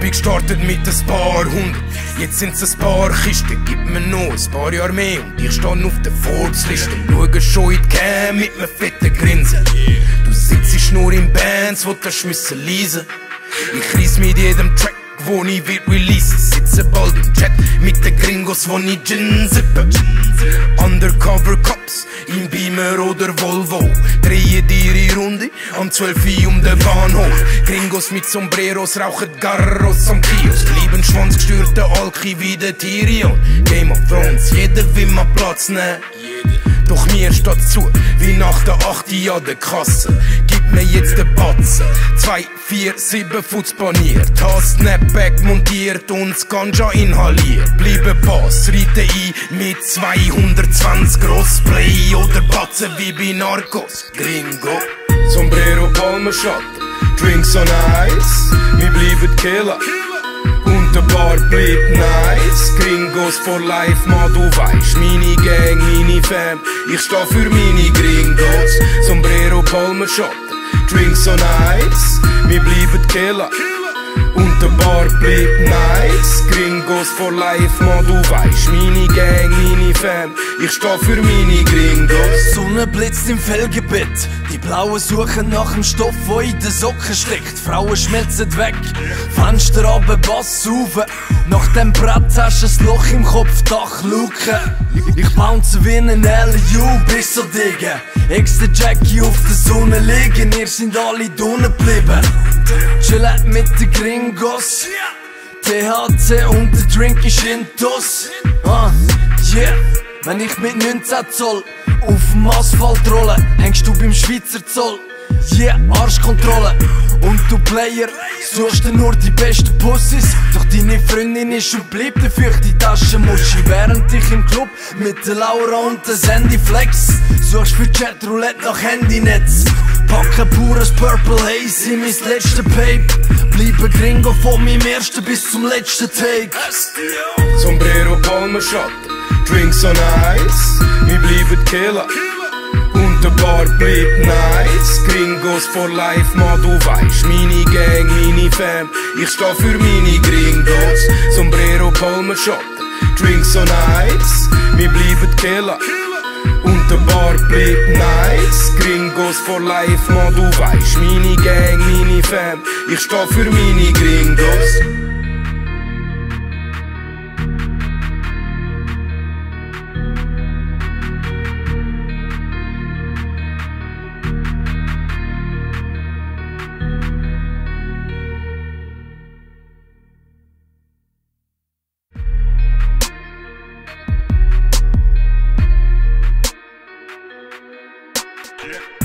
Gestartet mit ein paar hundert, jetzt sind's ein paar Kisten. Gib mir noch ein paar Jahre mehr und ich steh auf der Forbes-Liste. Schau schon in die Cam mit nem fetten Grinsen. Du sitzt nur in Bands, wo du müssen lesen. Ich reiss mit jedem Track wo ich will release Sitze bald im Chat mit den Gringos, wo ich Gin sippe Undercover Cops im Beamer oder Volvo Drehen ihre Runde am 12 Uhr um den Bahnhof Gringos mit Sombreros rauchen Garros am Kiosk Lieben schwanzgestürte Alki wie der Tyrion Game of Thrones, jeder will mal Platz nehmen doch mir steht zu, wie nach der 8 an der Kasse. Gib mir jetzt den Batzen. 2, 4, 7 Fuß paniert. Hast Snapback montiert und Ganja inhaliert. Bleibe Pass, reite ein mit 220 Grossplay oder Batzen wie bei Narcos. Gringo, Sombrero, Palmenschatten, Drinks on Ice, wir bleiben Killer. Und der Bar bleibt nice. Gringos for life, ma du weißt. Meine Gang, meine Fam, ich steh für meine Gringos. Sombrero, Palmer Shot, Drinks on Ice. Wir bleiben Killer. Und der Bar bleibt nice. Gringos for life, ma du weißt. Meine Gang, meine Fam, ich steh für meine Gringos. Sonne blitzt im Felgebett. Die Blauen suchen nach dem Stoff, wo in den Socken steckt. Frauen schmelzen weg. Fenster runter, Bass rauf. Nach dem Brett hast du ein Loch im Kopf, Dachluke. Ich bounce wie ein LU bis so diggen. Ex der Jackie auf der Sonne liegen, ihr sind alle drinnen geblieben. Chillen mit den Gringos. THC und der Drink ist Intus. Ah, yeah. Wenn ich mit 19 Zoll auf dem Asphalt rolle, hängst du beim Schweizer Zoll. Yeah, Arschkontrolle. Und du Player, suchst dir nur die besten Pussys. Doch deine Freundin ist und bleibt eine feuchte Taschenmuschi. Während ich im Club mit der Laura und der Sandy Flex suchst für Chatroulette nach Handynetz. Packe pures Purple Haze in mein letztes Pape. Bleibe Gringo von meinem ersten bis zum letzten Take. Sombrero, Palmenschatten, Drinks on Ice, wir bleiben Killer. Und der Bar bleibt nice. Gringos for life, ma du weißt. Meine Gang, meine Fam, ich steh für meine Gringos. Sombrero, Palmenschatten, Drinks on Ice, wir bleiben Killer. Bar bleibt nice. Gringos for life, ma du weißt. Meine Gang, meine Fam, ich steh für meine Gringos. Yeah.